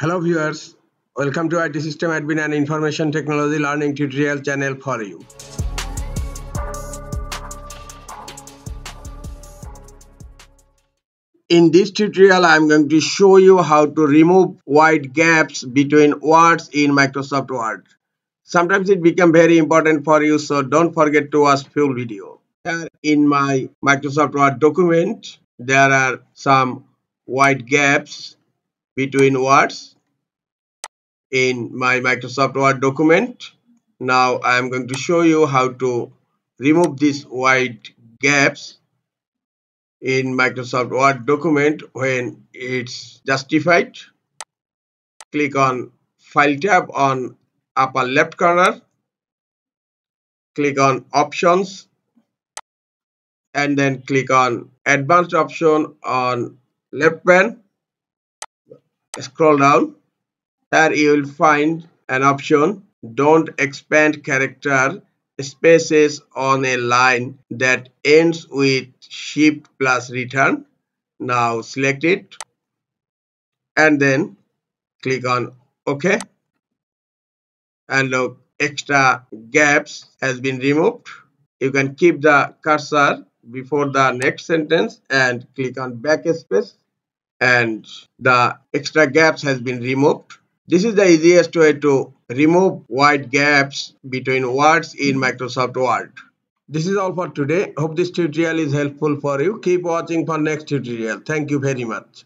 Hello viewers, welcome to IT System Admin and Information Technology Learning Tutorial channel for you. In this tutorial, I am going to show you how to remove wide gaps between words in Microsoft Word. Sometimes it become very important for you, so don't forget to watch full video. Here in my Microsoft Word document, there are some wide gaps between words in my Microsoft Word document. Now I am going to show you how to remove these wide gaps in Microsoft Word document when it's justified. Click on File tab on upper left corner. Click on Options and then click on Advanced option on left pane scroll down. Here you will find an option. Don't expand character spaces on a line that ends with shift plus return. Now select it and then click on ok. And look extra gaps has been removed. You can keep the cursor before the next sentence and click on backspace and the extra gaps has been removed. This is the easiest way to remove wide gaps between words in Microsoft Word. This is all for today. Hope this tutorial is helpful for you. Keep watching for next tutorial. Thank you very much.